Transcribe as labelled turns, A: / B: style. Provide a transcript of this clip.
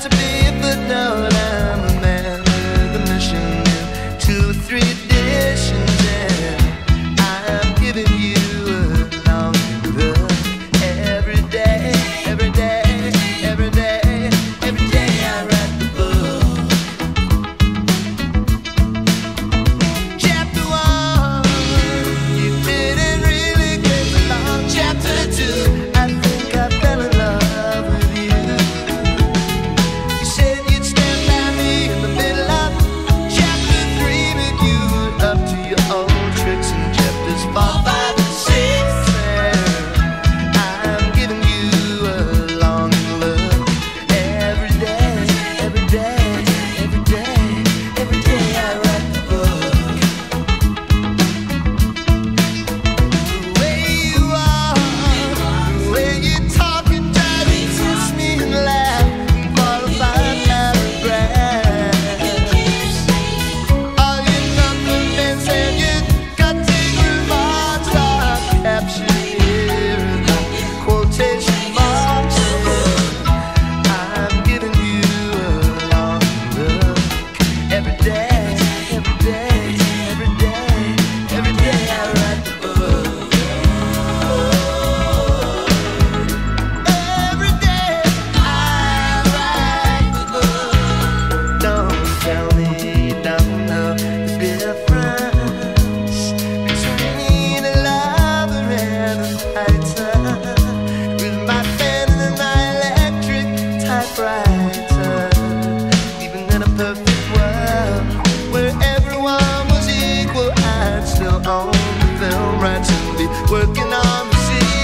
A: to be spot still on the film, right? Should be working on the scene.